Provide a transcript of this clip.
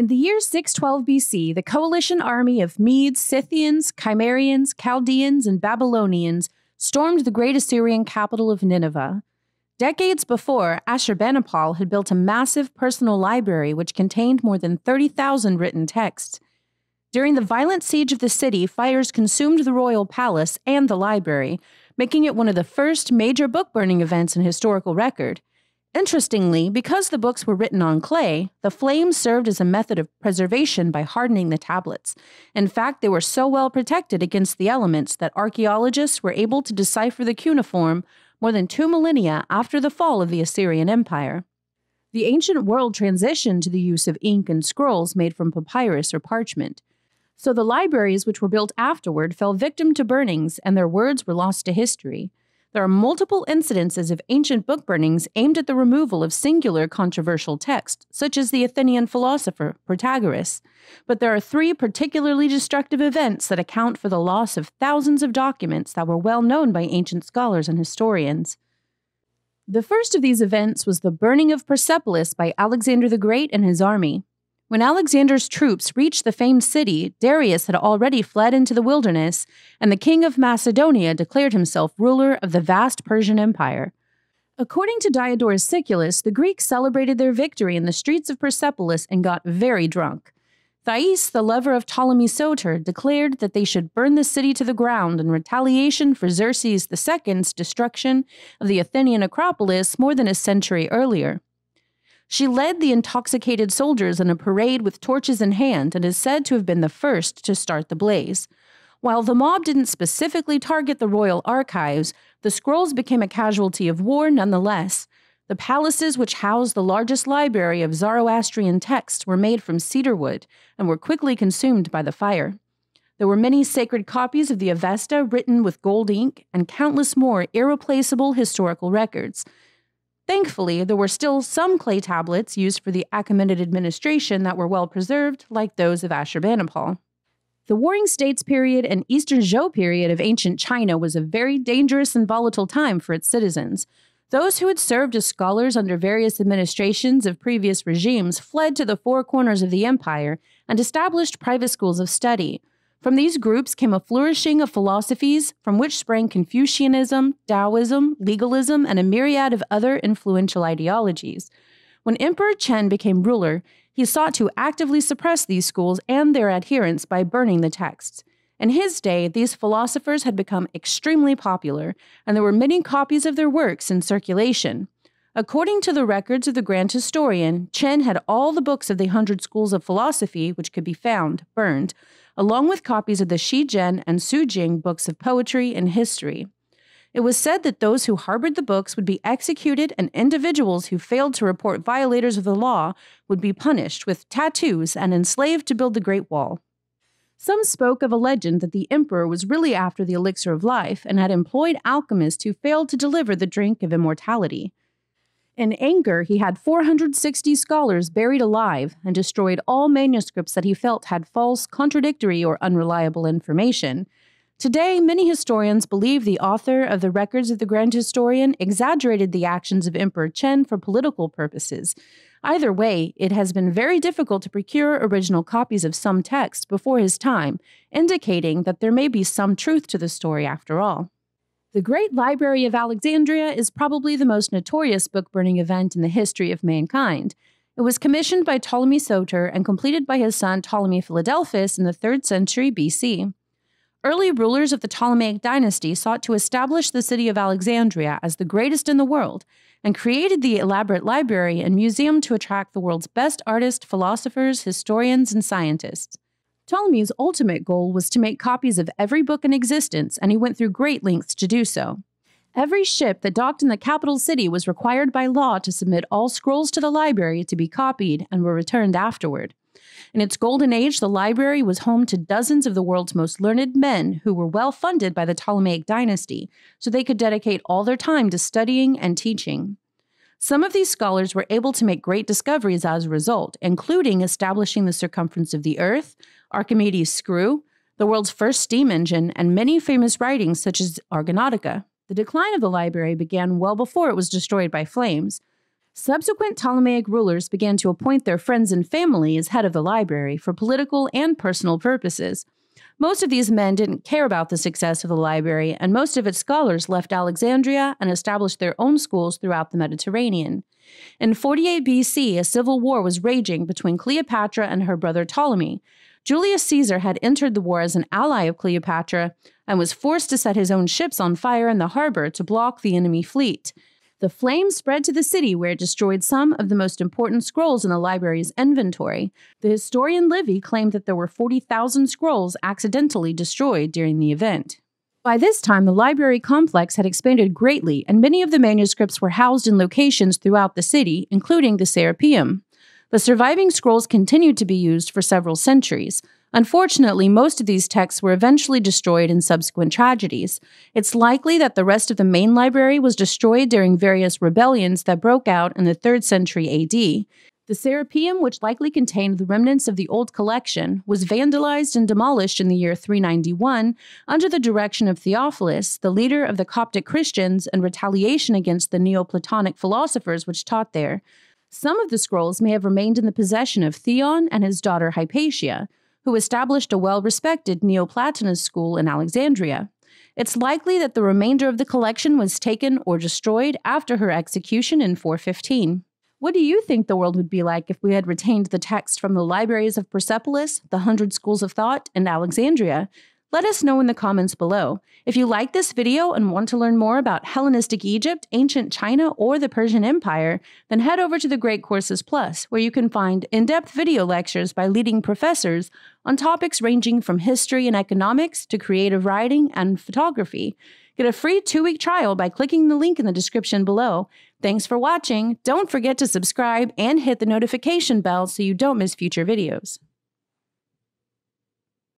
In the year 612 BC, the coalition army of Medes, Scythians, Cimmerians, Chaldeans, and Babylonians stormed the great Assyrian capital of Nineveh. Decades before, Ashurbanipal had built a massive personal library which contained more than 30,000 written texts. During the violent siege of the city, fires consumed the royal palace and the library, making it one of the first major book burning events in historical record. Interestingly, because the books were written on clay, the flames served as a method of preservation by hardening the tablets. In fact, they were so well protected against the elements that archaeologists were able to decipher the cuneiform more than two millennia after the fall of the Assyrian Empire. The ancient world transitioned to the use of ink and scrolls made from papyrus or parchment. So the libraries which were built afterward fell victim to burnings and their words were lost to history. There are multiple incidences of ancient book burnings aimed at the removal of singular controversial texts, such as the Athenian philosopher Protagoras. But there are three particularly destructive events that account for the loss of thousands of documents that were well known by ancient scholars and historians. The first of these events was the burning of Persepolis by Alexander the Great and his army. When Alexander's troops reached the famed city, Darius had already fled into the wilderness, and the king of Macedonia declared himself ruler of the vast Persian Empire. According to Diodorus Siculus, the Greeks celebrated their victory in the streets of Persepolis and got very drunk. Thais, the lover of Ptolemy Soter, declared that they should burn the city to the ground in retaliation for Xerxes II's destruction of the Athenian Acropolis more than a century earlier. She led the intoxicated soldiers in a parade with torches in hand and is said to have been the first to start the blaze. While the mob didn't specifically target the royal archives, the scrolls became a casualty of war nonetheless. The palaces which housed the largest library of Zoroastrian texts were made from cedar wood and were quickly consumed by the fire. There were many sacred copies of the Avesta written with gold ink and countless more irreplaceable historical records. Thankfully, there were still some clay tablets used for the Achaemenid administration that were well preserved, like those of Ashurbanipal. The Warring States period and Eastern Zhou period of ancient China was a very dangerous and volatile time for its citizens. Those who had served as scholars under various administrations of previous regimes fled to the four corners of the empire and established private schools of study. From these groups came a flourishing of philosophies from which sprang Confucianism, Taoism, legalism, and a myriad of other influential ideologies. When Emperor Qin became ruler, he sought to actively suppress these schools and their adherents by burning the texts. In his day, these philosophers had become extremely popular, and there were many copies of their works in circulation. According to the records of the Grand Historian, Qin had all the books of the hundred schools of philosophy which could be found burned, along with copies of the Shi Jing and Shu Jing books of poetry and history. It was said that those who harbored the books would be executed, and individuals who failed to report violators of the law would be punished with tattoos and enslaved to build the Great Wall. Some spoke of a legend that the emperor was really after the elixir of life and had employed alchemists who failed to deliver the drink of immortality. In anger, he had 460 scholars buried alive and destroyed all manuscripts that he felt had false, contradictory, or unreliable information. Today, many historians believe the author of the records of the Grand Historian exaggerated the actions of Emperor Qin for political purposes. Either way, it has been very difficult to procure original copies of some text before his time, indicating that there may be some truth to the story after all. The Great Library of Alexandria is probably the most notorious book burning event in the history of mankind. It was commissioned by Ptolemy Soter and completed by his son Ptolemy Philadelphus in the 3rd century BC. Early rulers of the Ptolemaic dynasty sought to establish the city of Alexandria as the greatest in the world and created the elaborate library and museum to attract the world's best artists, philosophers, historians, and scientists. Ptolemy's ultimate goal was to make copies of every book in existence, and he went through great lengths to do so. Every ship that docked in the capital city was required by law to submit all scrolls to the library to be copied and were returned afterward. In its golden age, the library was home to dozens of the world's most learned men who were well funded by the Ptolemaic dynasty, so they could dedicate all their time to studying and teaching. Some of these scholars were able to make great discoveries as a result, including establishing the circumference of the Earth, Archimedes' screw, the world's first steam engine, and many famous writings such as Argonautica. The decline of the library began well before it was destroyed by flames. Subsequent Ptolemaic rulers began to appoint their friends and family as head of the library for political and personal purposes. Most of these men didn't care about the success of the library, and most of its scholars left Alexandria and established their own schools throughout the Mediterranean. In 48 BC, a civil war was raging between Cleopatra and her brother Ptolemy. Julius Caesar had entered the war as an ally of Cleopatra and was forced to set his own ships on fire in the harbor to block the enemy fleet. The flames spread to the city where it destroyed some of the most important scrolls in the library's inventory. The historian Livy claimed that there were 40,000 scrolls accidentally destroyed during the event. By this time, the library complex had expanded greatly, and many of the manuscripts were housed in locations throughout the city, including the Serapeum. The surviving scrolls continued to be used for several centuries. Unfortunately, most of these texts were eventually destroyed in subsequent tragedies. It's likely that the rest of the main library was destroyed during various rebellions that broke out in the 3rd century AD. The Serapeum, which likely contained the remnants of the old collection, was vandalized and demolished in the year 391 under the direction of Theophilus, the leader of the Coptic Christians, and retaliation against the Neoplatonic philosophers which taught there. Some of the scrolls may have remained in the possession of Theon and his daughter Hypatia who established a well respected Neoplatonist school in Alexandria. It's likely that the remainder of the collection was taken or destroyed after her execution in 415. What do you think the world would be like if we had retained the text from the libraries of Persepolis, the Hundred Schools of Thought, and Alexandria, let us know in the comments below. If you like this video and want to learn more about Hellenistic Egypt, ancient China, or the Persian Empire, then head over to the Great Courses Plus, where you can find in depth video lectures by leading professors on topics ranging from history and economics to creative writing and photography. Get a free two week trial by clicking the link in the description below. Thanks for watching. Don't forget to subscribe and hit the notification bell so you don't miss future videos.